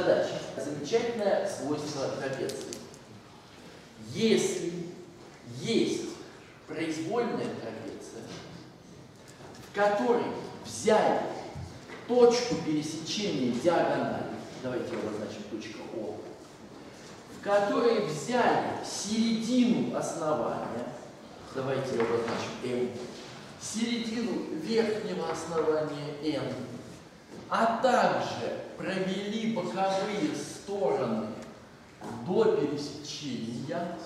задача. Замечательное свойство трапеции. Если есть произвольная трапеция, в которой взяли точку пересечения диагонали, давайте ее обозначим точка О, в которой взяли середину основания, давайте ее обозначим М, середину верхнего основания N, а также провели боковые стороны до пересечения,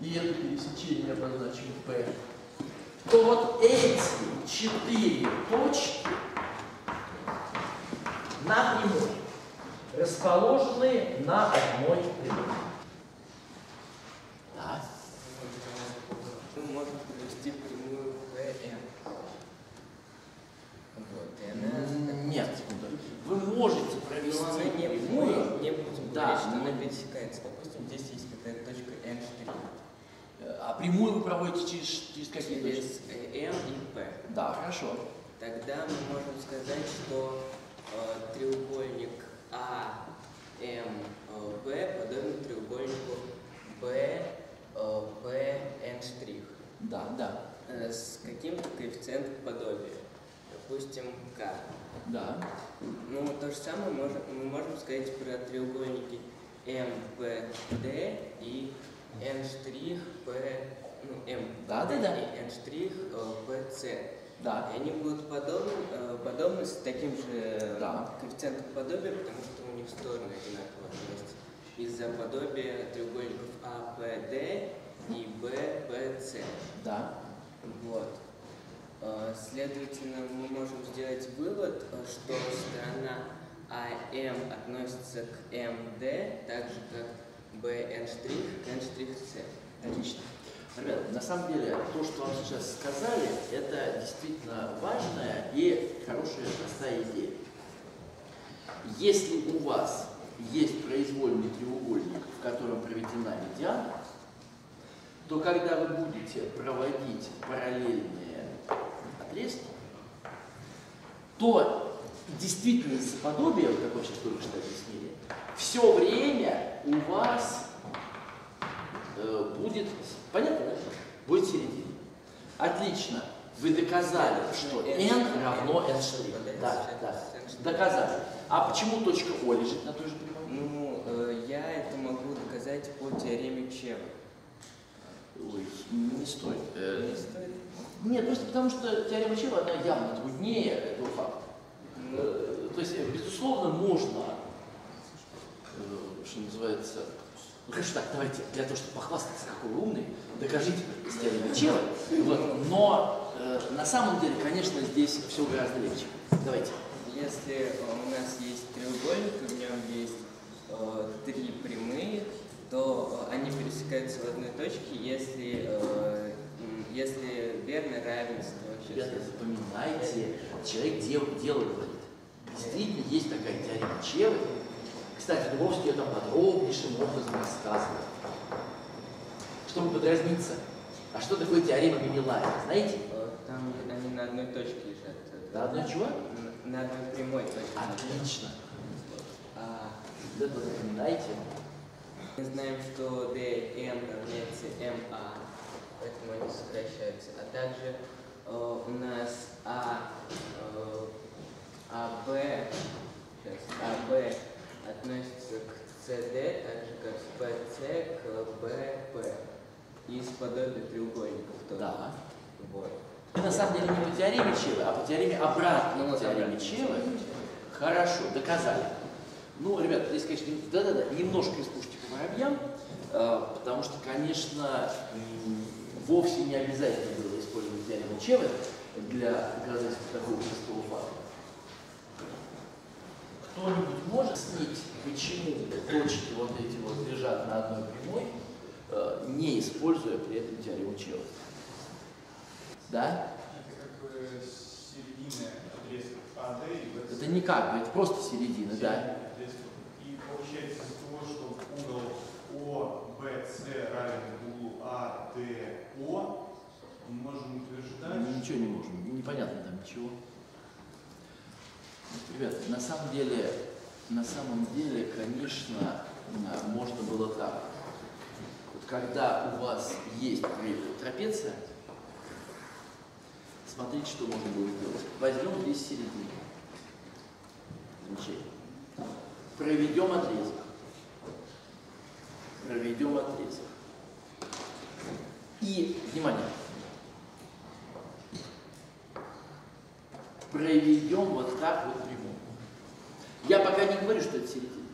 и это пересечение обозначим P, то вот эти четыре точки на прямой расположены на одной прямой. Да. Мы можем провести прямую ВМ. Вот, и она... Нет, вы можете провести Но она не прямую, мы не будем Да, говорить, что мы- она пересекается. Допустим, здесь есть какая-то точка N штрих. А прямую вы проводите через, через какие точки? Через э, M и P. Да, хорошо. Тогда мы можем сказать, что э, треугольник А, М, э, Б подобен треугольнику э, Б, N. Да, да, Э, с каким-то коэффициентом подобия. Допустим, К. да. Ну, то же самое можем, мы можем сказать про треугольники МПД и N P, ну, М Да, да, да. и N штрих э, PC. Да. И они будут подобны, э, подобны с таким же Да. коэффициентом подобия, потому что у них стороны одинаково относятся. Из-за подобия треугольников АПД и БПЦ. Да. Вот. Э, Следовательно, мы можем сделать вывод, э, что сторона АМ относится к МД, так же как К N. Отлично. Ребята, на самом деле, то, что вам сейчас сказали, это действительно важная и хорошая, простая идея. Если у вас есть произвольный треугольник, в котором проведена медиана, то когда вы будете проводить параллельные отрезки, то действительно подобия, вот как вы сейчас только что объяснили, все время у вас э, будет, понятно, да? Будет середина. Отлично. Вы доказали, что n равно n штрих. Да, да. Доказали. А почему точка О лежит на той же прямой? Ну, э, я это могу доказать по теореме Чева. Ой, не стоит. Э, Не стоит? Нет, просто потому что теорема Чева, она явно труднее этого факта. Ну, Э, То есть, э, безусловно, можно, э, что называется, ну хорошо так, давайте, для того, чтобы похвастаться, какой вы умный, докажите с теоремой Чева, вот, но э, на самом деле, конечно, здесь все гораздо легче. Давайте. Если у нас есть треугольник, и в нем есть э, три прямые, то э, они пересекаются в одной точке, если, э, если верно равенство. Ребята, запоминайте, человек дел, дело говорит. Действительно, есть такая теорема Чевы. Кстати, Дубровский ее там подробнейшим образом рассказывает. Чтобы подразниться. А что такое теорема Менелая, знаете? Там они на одной точке лежат. На одной чего? На- На одной прямой точке. Отлично. А, Вот это запоминайте. мы знаем, что dm равняется ma, поэтому они сокращаются. А также э, у нас а, э, АБ, сейчас, АБ относится к CD, так же как BC к BP. Из подобия треугольников тоже. Да. Вот. И на самом деле не по теореме Чевы, а по теореме обратной Ну, теореме теорема Хорошо, доказали. Ну, ребята, здесь, конечно, не- да-да-да, немножко испушьте по воробьям, э, потому что, конечно, вовсе не обязательно было использовать теорему Чевы для доказательства такого простого факта. Кто-нибудь может снить, почему точки вот эти вот лежат на одной прямой, э, не используя при этом теорему Чевы? Да? Это не как бы, это просто середина, да. И получается из того, что угол ОБС равен углу АДО, мы можем утверждать, Мы ничего не можем, непонятно там ничего. Ребята, на самом деле на самом деле, конечно, можно было так. Вот когда у вас есть трапеция, смотрите, что можно было сделать. Возьмем здесь середину. Замечательно. Проведем отрезок. Проведем отрезок. И, внимание, проведем вот так вот прямую. Я пока не говорю, что это середина.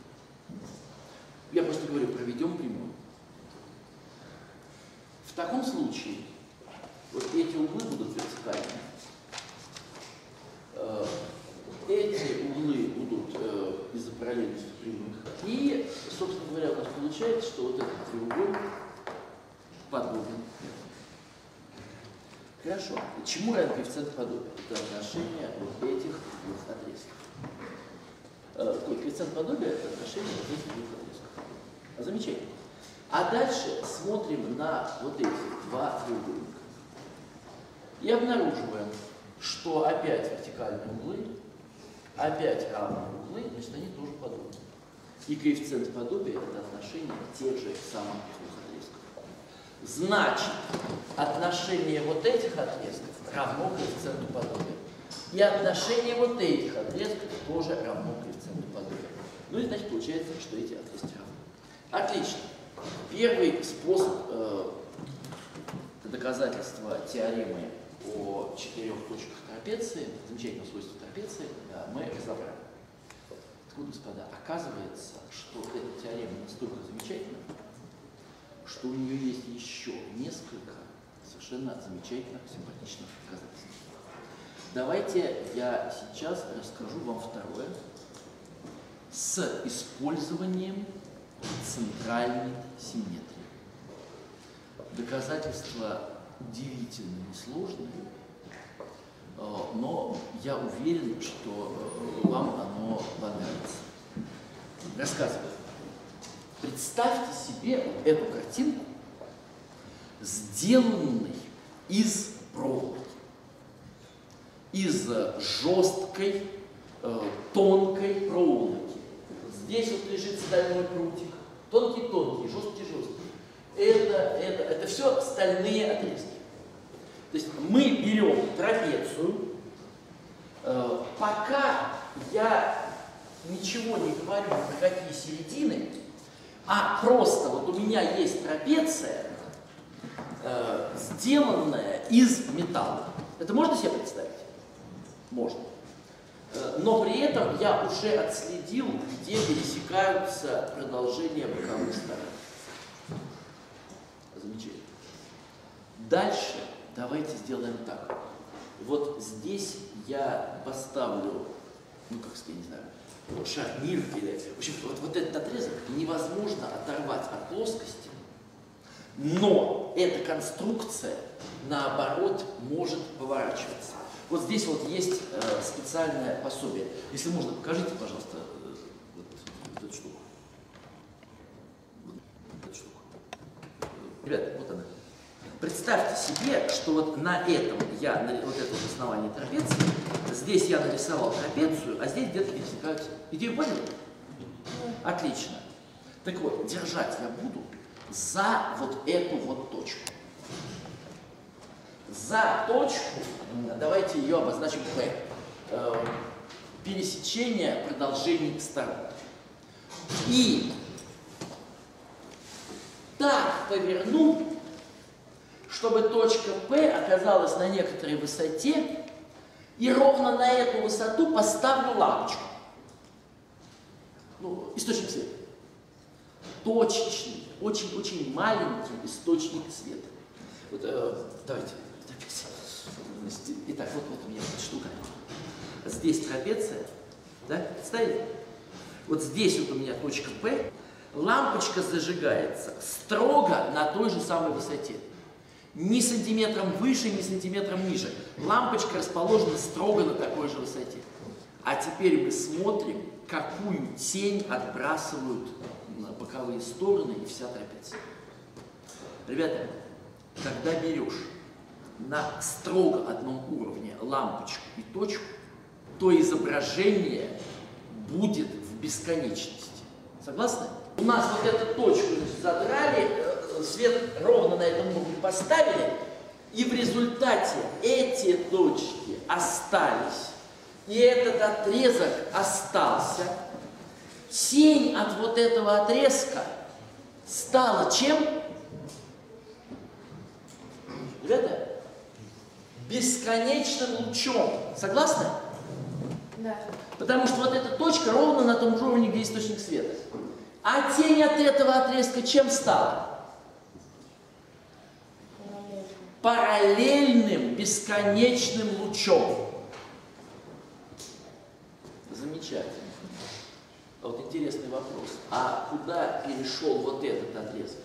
Я просто говорю, проведем прямую. В таком случае вот эти углы будут вертикальными. Э, эти углы будут э, из-за параллельности прямых. И, собственно говоря, у нас получается, что вот этот треугольник подобен. Хорошо. Чему равен коэффициент подобия? Это отношение вот этих двух отрезков. Э, коэффициент подобия – это отношение этих двух отрезков. Замечательно. А дальше смотрим на вот эти два треугольника. И обнаруживаем, что опять вертикальные углы, опять равные углы, значит они тоже подобны. И коэффициент подобия – это отношение тех же самых двух отрезков. Значит, отношение вот этих отрезков равно коэффициенту подобия. И отношение вот этих отрезков тоже равно коэффициенту подобия. Ну и значит получается, что эти отрезки равны. Отлично. Первый способ э, доказательства теоремы о четырех точках трапеции, замечательном свойстве трапеции, да, мы разобрали. Так вот, господа, оказывается, что эта теорема настолько замечательна, что у нее есть еще несколько совершенно замечательных, симпатичных доказательств. Давайте я сейчас расскажу вам второе с использованием центральной симметрии. Доказательства удивительно несложные, э, но я уверен, что э, вам оно понравится. Рассказываю. Представьте себе эту картинку, сделанной из проволоки, из жесткой, э, тонкой проволоки. Здесь вот лежит стальной прутик, тонкий-тонкий, жесткий-жесткий. Это, это, это все стальные отрезки. То есть мы берем трапецию, э, пока я ничего не говорю про какие середины, а просто вот у меня есть трапеция, э, сделанная из металла. Это можно себе представить? Можно. Э, но при этом я уже отследил, где пересекаются продолжения боковых сторон. Замечательно. Дальше давайте сделаем так. Вот здесь я поставлю, ну как сказать, не знаю, шарнир или... В общем, вот, вот этот отрезок невозможно оторвать от плоскости, но эта конструкция, наоборот, может поворачиваться. Вот здесь вот есть э, специальное пособие. Если можно, покажите, пожалуйста, э, вот, вот эту штуку. Вот эту штуку. Ребята, вот она. Представьте себе, что вот на этом я, на вот этом основании трапеции, здесь я нарисовал трапецию, а здесь где-то пересекаются. Идею поняли? Отлично. Так вот, держать я буду за вот эту вот точку. За точку, давайте ее обозначим P, э, пересечение продолжений сторон. И так поверну, чтобы точка P оказалась на некоторой высоте, и ровно на эту высоту поставлю лампочку. Ну, источник света. Точечный, очень-очень маленький источник света. Вот, э, давайте, Итак, вот, вот у меня эта штука. Здесь трапеция, да, стоит. Вот здесь вот у меня точка P. Лампочка зажигается строго на той же самой высоте. Ни сантиметром выше, ни сантиметром ниже. Лампочка расположена строго на такой же высоте. А теперь мы смотрим, какую тень отбрасывают на боковые стороны и вся трапеция. Ребята, когда берешь на строго одном уровне лампочку и точку, то изображение будет в бесконечности. Согласны? У нас вот эту точку задрали, э, свет ровно на этом угле поставили, и в результате эти точки остались, и этот отрезок остался. Тень от вот этого отрезка стала чем? Ребята, бесконечным лучом. Согласны? Да. Потому что вот эта точка ровно на том же уровне, где источник света. А тень от этого отрезка чем стала? Параллельным бесконечным лучом. Замечательно. А вот интересный вопрос. А куда перешел вот этот отрезок?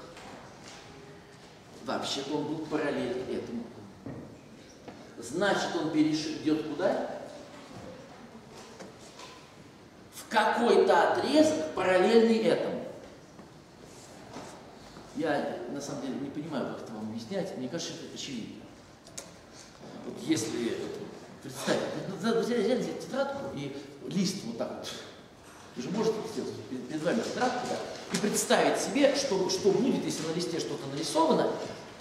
Вообще-то он был параллелен этому. Значит, он перейдет куда? В какой-то отрезок, параллельный этому. Я на самом деле не понимаю, как это вам объяснять. Мне кажется, это очевидно. Вот если представить, ну, взять, тетрадку и лист вот так вот. Вы же можете сделать перед вами тетрадку, да, и представить себе, что, что будет, если на листе что-то нарисовано,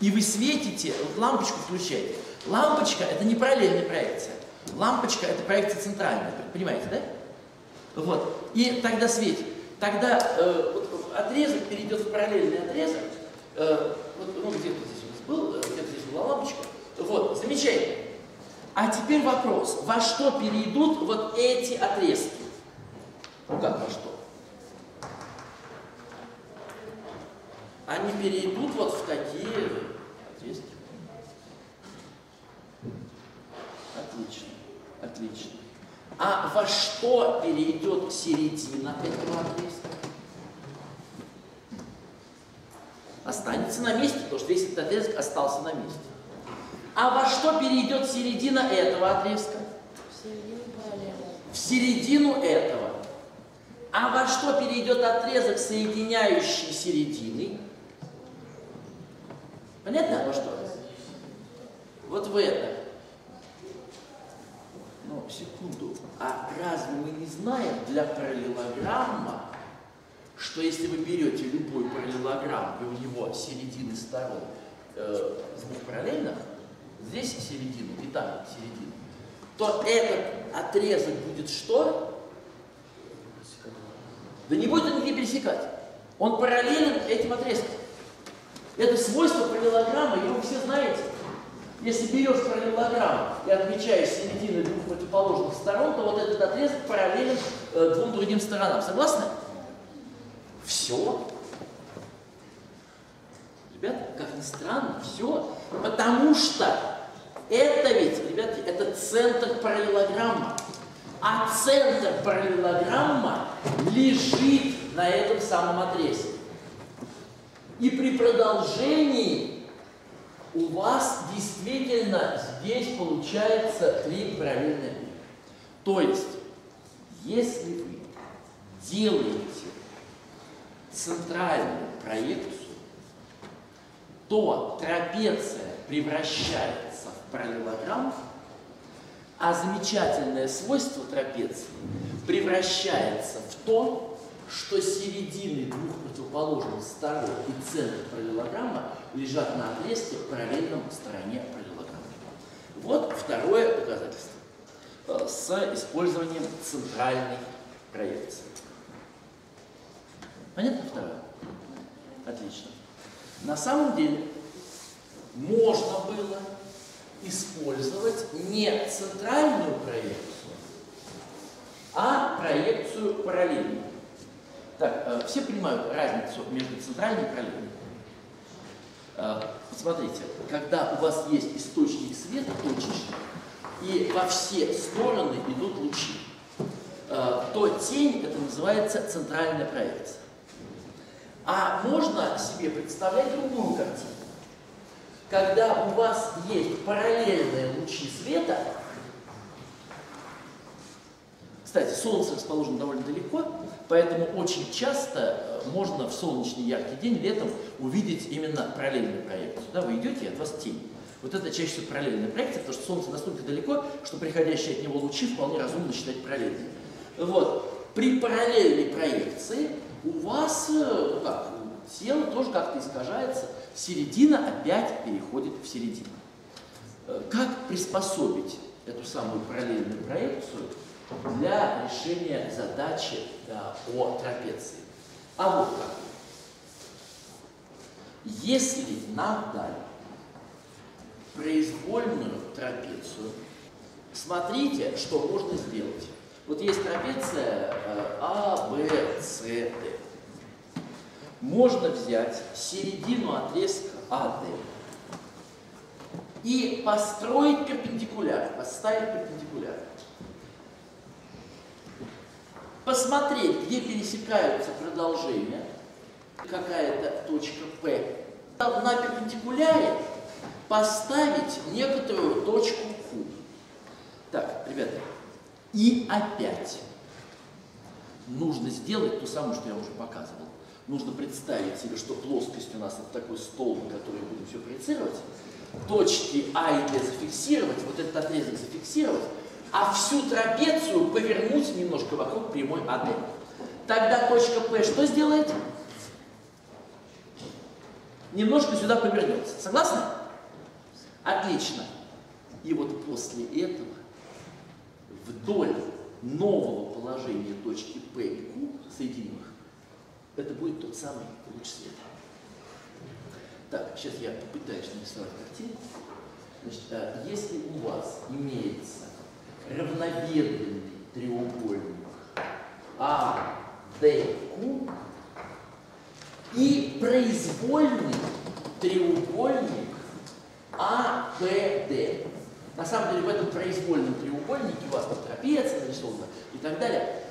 и вы светите, вот лампочку включаете. Лампочка – это не параллельная проекция. Лампочка – это проекция центральная, понимаете, да? Вот. И тогда светит. Тогда э, вот, отрезок перейдет в параллельный отрезок. Э, вот, ну, где-то здесь у нас был, э, где-то здесь была лампочка. Вот, замечательно. А теперь вопрос. Во что перейдут вот эти отрезки? Ну как во что? Они перейдут вот в такие отрезки. Отлично, отлично. А во что перейдет середина этого отрезка? Останется на месте, потому что весь этот отрезок остался на месте. А во что перейдет середина этого отрезка? В середину параллельно. В середину этого. А во что перейдет отрезок, соединяющий середины? Понятно, во что? Вот в это. Ну, секунду. А разве мы не знаем для параллелограмма, что если вы берете любой параллелограмм, и у него середины сторон э, двух параллельных, здесь середину и там середину, то этот отрезок будет что? Да не будет он нигде пересекать. Он параллелен этим отрезкам. Это свойство параллелограмма, его вы все знаете. Если берешь параллелограмм и отмечаешь середины двух противоположных сторон, то вот этот отрезок параллелен э, двум другим сторонам. Согласны? Все. Ребята, как ни странно, все. Потому что это ведь, ребята, это центр параллелограмма. А центр параллелограмма лежит на этом самом отрезке. И при продолжении у вас действительно здесь получается три параллельных линии. То есть, если вы делаете центральную проекцию, то трапеция превращается в параллелограмм, а замечательное свойство трапеции превращается в то, что середины двух противоположных сторон и центр параллелограмма лежат на отрезке параллельном стороне параллелограмма. Вот второе доказательство э, с использованием центральной проекции. Понятно второе? Отлично. На самом деле можно было использовать не центральную проекцию, а проекцию параллельную. Так, э, все понимают разницу между центральной и параллельной? Э, Посмотрите, когда у вас есть источник света точечный, и во все стороны идут лучи, э, то тень это называется центральная проекция. А можно себе представлять другую картину. Когда у вас есть параллельные лучи света, кстати, Солнце расположено довольно далеко, поэтому очень часто э, можно в солнечный яркий день летом увидеть именно параллельную проекцию. Да, вы идете, и от вас тень. Вот это чаще всего параллельная проекция, потому что Солнце настолько далеко, что приходящие от него лучи вполне разумно считать параллельными. Вот. При параллельной проекции у вас, э, ну как, тело тоже как-то искажается, середина опять переходит в середину. Э, Как приспособить эту самую параллельную проекцию для решения задачи да, о трапеции? А вот как. Если нам дали произвольную трапецию, смотрите, что можно сделать. Вот есть трапеция э, А, Б, С, Д. Можно взять середину отрезка АД и построить перпендикуляр, поставить перпендикуляр. Посмотреть, где пересекаются продолжения, какая-то точка P. На перпендикуляре поставить некоторую точку Q. Так, ребята, и опять нужно сделать то самое, что я уже показывал. Нужно представить себе, что плоскость у нас это такой стол, на который будем все проецировать. Точки А и Д зафиксировать, вот этот отрезок зафиксировать, а всю трапецию повернуть немножко вокруг прямой АД. Тогда точка P что сделает? Немножко сюда повернется. Согласны? Отлично. И вот после этого вдоль нового положения точки P и Q соединенных, это будет тот самый луч света. Так, сейчас я попытаюсь нарисовать картину. Значит, а, если у вас имеется равнобедренный треугольник А, Д, Q и произвольный треугольник А, П, Д. На самом деле в этом произвольном треугольнике у вас тут трапеция нарисована и так далее.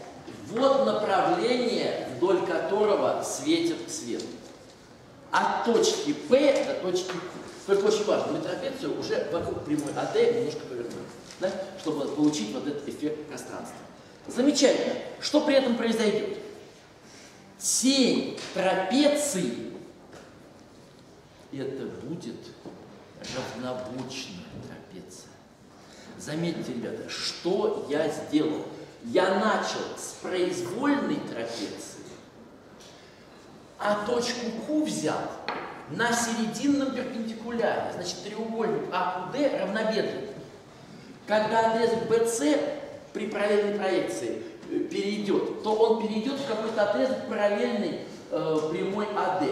Вот направление, вдоль которого светит свет. От точки P до точки Q. Только очень важно, мы трапецию уже вокруг прямой АД немножко повернули, да, чтобы получить вот этот эффект пространства. Замечательно. Что при этом произойдет? Тень трапеции это будет равнобочная трапеция. Заметьте, ребята, что я сделал. Я начал с произвольной трапеции, а точку Q взял на серединном перпендикуляре. Значит, треугольник АQD равнобедренный. Когда отрезок BC при параллельной проекции э, перейдет, то он перейдет в какой-то отрезок параллельный э, прямой АД.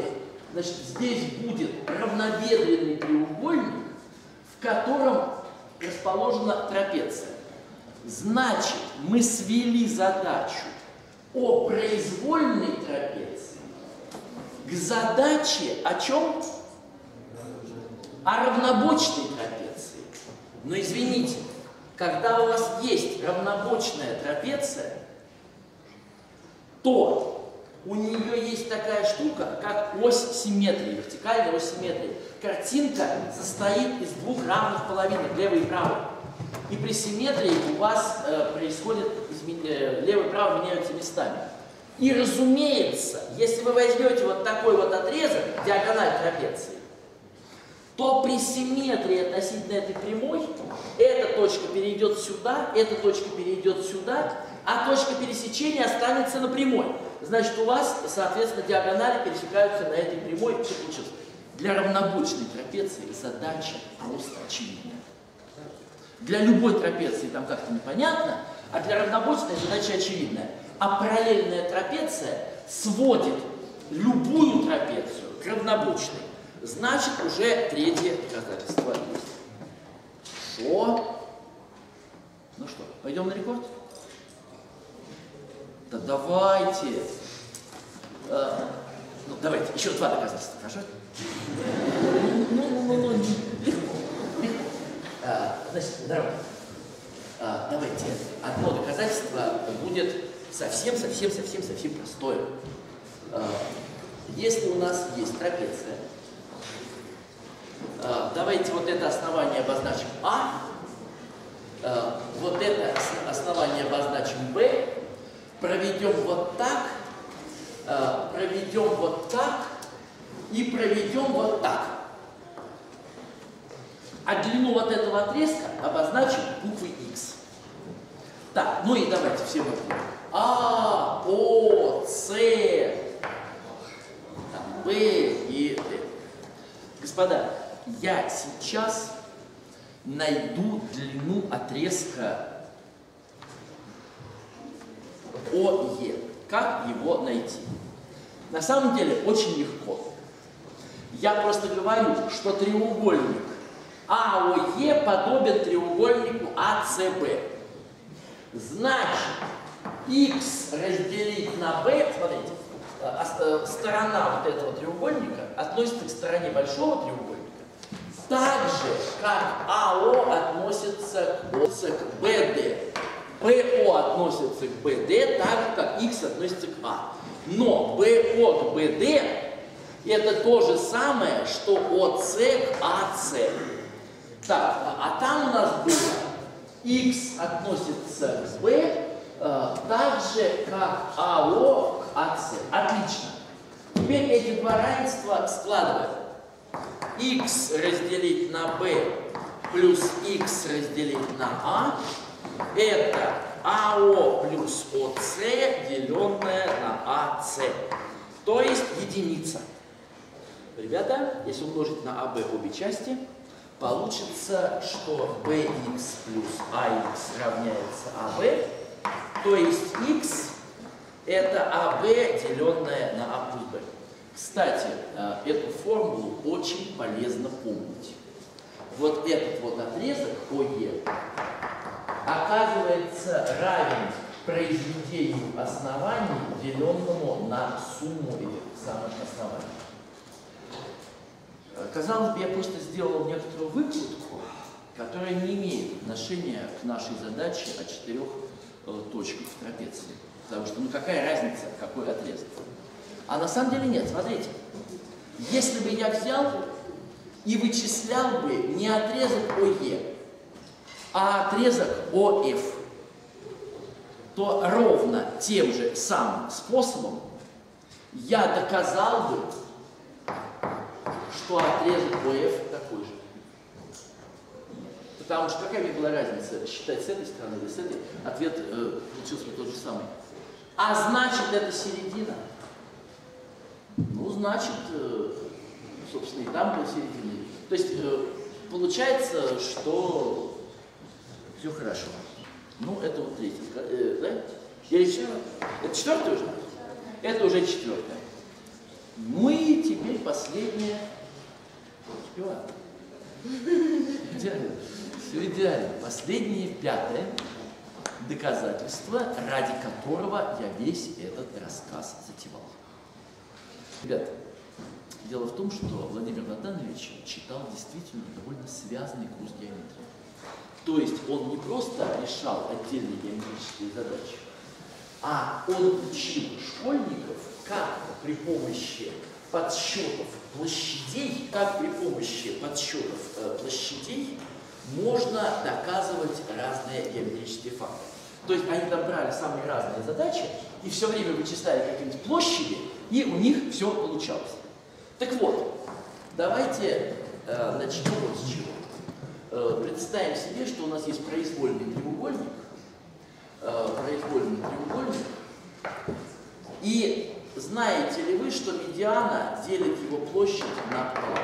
Значит, здесь будет равнобедренный треугольник, в котором расположена трапеция. Значит, мы свели задачу о произвольной трапеции к задаче о чем? О равнобочной трапеции. Но извините, когда у вас есть равнобочная трапеция, то у нее есть такая штука, как ось симметрии, вертикальная ось симметрии. Картинка состоит из двух равных половинок, левой и правой. И при симметрии у вас э, происходит, измен... э, левый и правый меняются местами. И разумеется, если вы возьмете вот такой вот отрезок, диагональ трапеции, то при симметрии относительно этой прямой эта точка перейдет сюда, эта точка перейдет сюда, а точка пересечения останется на прямой. Значит, у вас, соответственно, диагонали пересекаются на этой прямой. Все получилось. Для равнобочной трапеции задача просто очевидная. Для любой трапеции там как-то непонятно, а для равнобочной задача очевидная. А параллельная трапеция сводит любую трапецию к равнобочной. Значит, уже третье доказательство есть. Что? Ну что, пойдем на рекорд? Да давайте. А, ну, давайте, еще два доказательства, хорошо? Ну, ну, ну, ну, легко. А, значит, здорово. А, давайте, одно доказательство будет совсем-совсем-совсем-совсем простое. А, если у нас есть трапеция, давайте вот это основание обозначим А, а, вот это основание обозначим Б, проведем вот так, а, проведем вот так и проведем вот так. А длину вот этого отрезка обозначим буквой X. Так, ну и давайте все вокруг. А, О, С, Б и Д. Господа, я сейчас найду длину отрезка ОЕ. Как его найти? На самом деле очень легко. Я просто говорю, что треугольник АОЕ подобен треугольнику АЦБ. Значит, x разделить на b, смотрите, э, э, сторона вот этого треугольника относится к стороне большого треугольника, так же, как АО относится к, к BD. ПО относится к БД так как X относится к А. Но БО к БД это то же самое, что ОС к АС. Так, а там у нас было X относится к B э, так же, как АО к АС. Отлично. Теперь эти два равенства складываем. X разделить на B плюс X разделить на А это АО плюс ОС, деленное на АС. То есть единица. Ребята, если умножить на АБ обе части, получится, что BX плюс AX равняется АБ, то есть X это АБ, деленное на А плюс Б. Кстати, э, эту формулу очень полезно помнить. Вот этот вот отрезок ОЕ оказывается равен произведению оснований, деленному на сумму этих самых оснований. Казалось бы, я просто сделал некоторую выкрутку, которая не имеет отношения к нашей задаче о четырех э, точках в трапеции. Потому что, ну какая разница, какой отрезок? А на самом деле нет, смотрите. Если бы я взял и вычислял бы не отрезок ОЕ, а отрезок ОФ, то ровно тем же самым способом я доказал бы, что отрезок ОФ такой же. Потому что какая мне была разница, считать с этой стороны или с этой? Ответ э, получился тот же самый. А значит, это середина. Ну, значит, э, собственно, и там была середина. То есть, э, получается, что все хорошо. Ну, это вот третий, э, да? Или четвертый? Это четвертый уже? Это уже четвертое. Ну и теперь последнее. Успеваю. Идеально. Все идеально. Последнее, пятое доказательство, ради которого я весь этот рассказ затевал. Ребята, дело в том, что Владимир Натанович читал действительно довольно связанный курс геометрии. То есть он не просто решал отдельные геометрические задачи, а он учил школьников, как при помощи подсчетов площадей, как при помощи подсчетов э, площадей можно доказывать разные геометрические факты. То есть они там брали самые разные задачи и все время вычисляли какие-нибудь площади, и у них все получалось. Так вот, давайте э, начнем вот с чего. Э, представим себе, что у нас есть произвольный треугольник, э, произвольный треугольник, и знаете ли вы, что медиана делит его площадь пополам?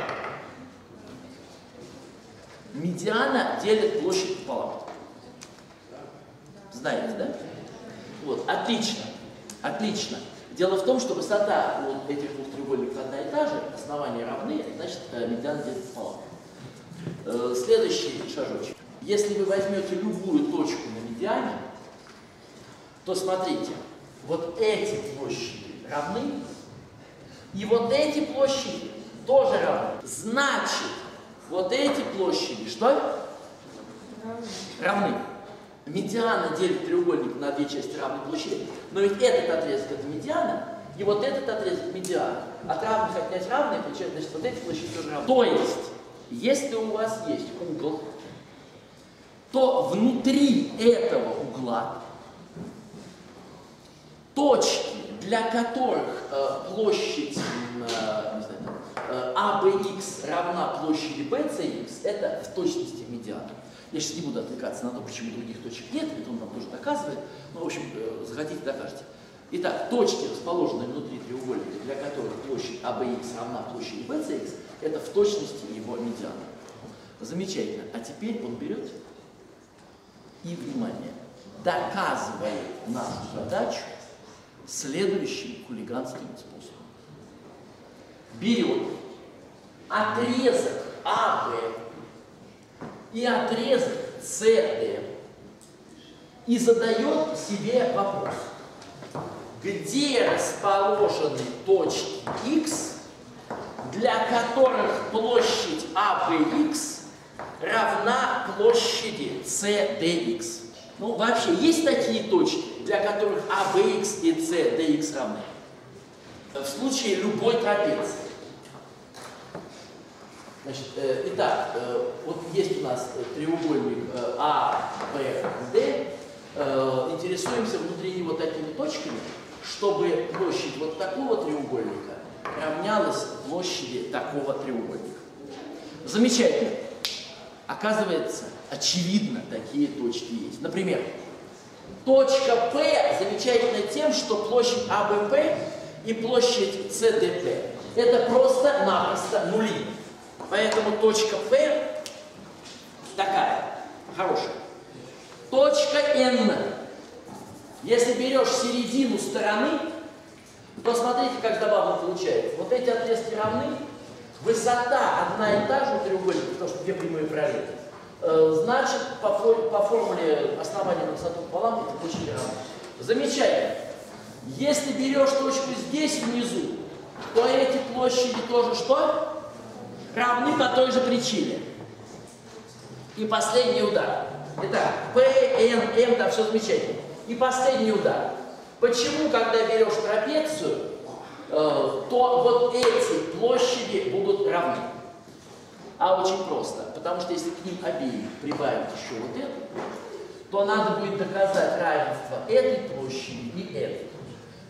Медиана делит площадь пополам. Знаете, да? Вот, отлично, отлично. Дело в том, что высота вот этих двух треугольников одна и та же, основания равны, значит э, медиана делит пополам. Э, следующий шажочек. Если вы возьмете любую точку на медиане, то смотрите, вот эти площади равны, и вот эти площади тоже равны. Значит, вот эти площади что? Равны. Медиана делит треугольник на две части равной площади, но ведь этот отрезок это медиана, и вот этот отрезок медиана. От равных отнять равные, получается, значит, вот эти площади тоже равны. То есть, если у вас есть угол, то внутри этого угла точки, для которых э, площадь э, знаю, э, ABX равна площади BCX, это в точности медиана. Я сейчас не буду отвлекаться на то, почему других точек нет, это он нам тоже доказывает. Ну, в общем, э, захотите, докажете. Итак, точки, расположенные внутри треугольника, для которых площадь ABX равна площади BCX, это в точности его медиана. Замечательно. А теперь он берет и, внимание, доказывает нашу задачу следующим хулиганским способом. Берет отрезок АБ и отрезок СД и задает себе вопрос, где расположены точки X, для которых площадь ABX равна площади CDX. Ну, вообще, есть такие точки, для которых ABX и CDX равны? В случае любой трапеции. Значит, э, итак, э, вот есть у нас треугольник э, А, Б, Д. Э, интересуемся внутри него такими точками, чтобы площадь вот такого треугольника равнялась площади такого треугольника. Замечательно. Оказывается, очевидно, такие точки есть. Например, точка P замечательна тем, что площадь АБП и площадь СДП это просто-напросто нули. Поэтому точка P такая, хорошая. Точка N. Если берешь середину стороны, то смотрите, как забавно получается. Вот эти отрезки равны, высота одна и та же у треугольника, потому что две прямые параллели. Э, значит, по, по формуле основания на высоту пополам эти точки равны. Замечательно. Если берешь точку здесь внизу, то эти площади тоже что? Равны по той же причине. И последний удар. Итак, P, N, M, да, все замечательно. И последний удар. Почему, когда берешь трапецию, э, то вот эти площади будут равны? А очень просто. Потому что если к ним обеим прибавить еще вот эту, то надо будет доказать равенство этой площади и этой.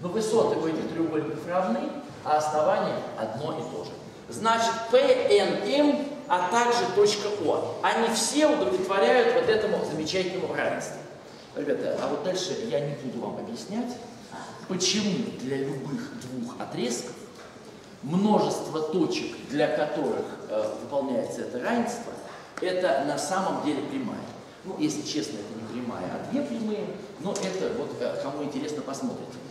Но высоты у этих треугольников равны, а основание одно и то же. Значит, P, N, M, а также точка О, они все удовлетворяют вот этому замечательному равенству. Ребята, а вот дальше я не буду вам объяснять, почему для любых двух отрезков множество точек, для которых э, выполняется это равенство, это на самом деле прямая. Ну, если честно, это не прямая, а две прямые, но это вот э, кому интересно, посмотрите.